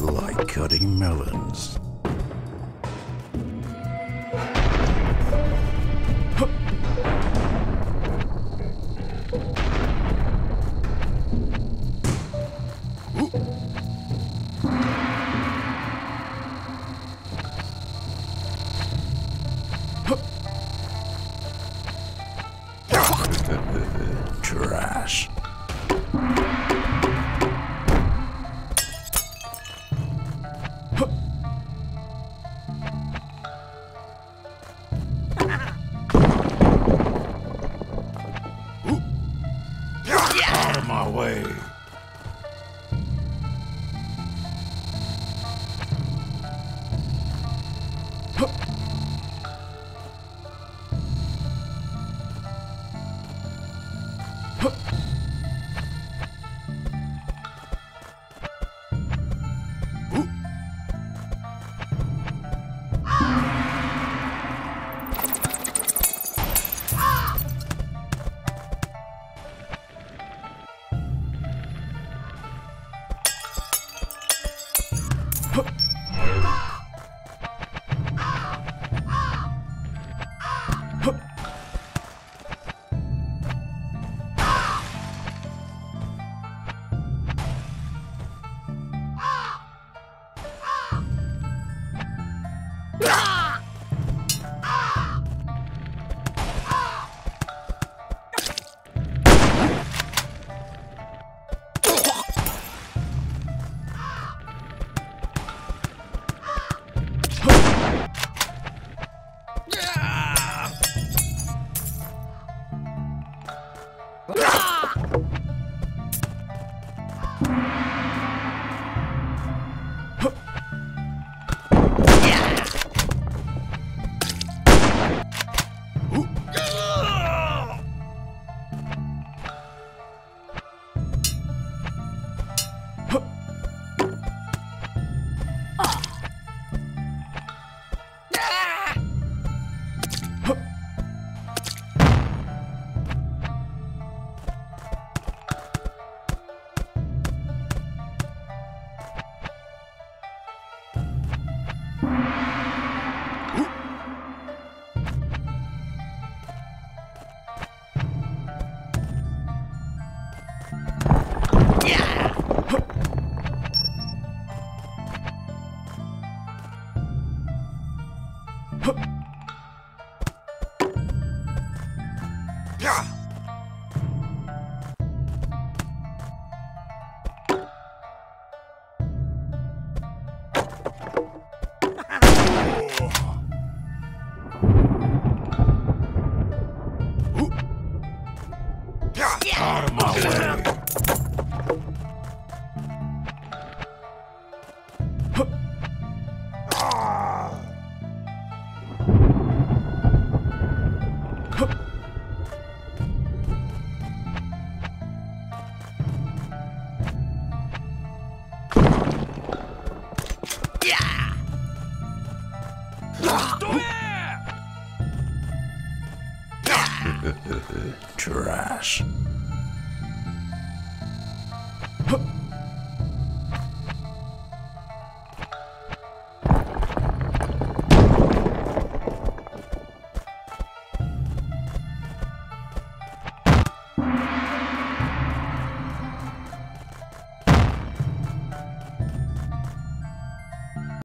like cutting melons. Trash. Out 哼 my Trash.